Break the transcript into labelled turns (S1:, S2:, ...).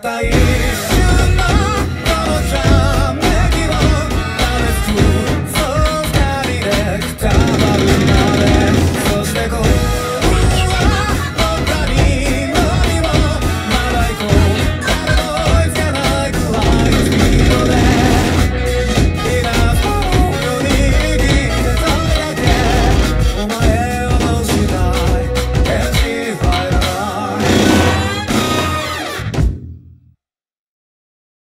S1: Tá aí.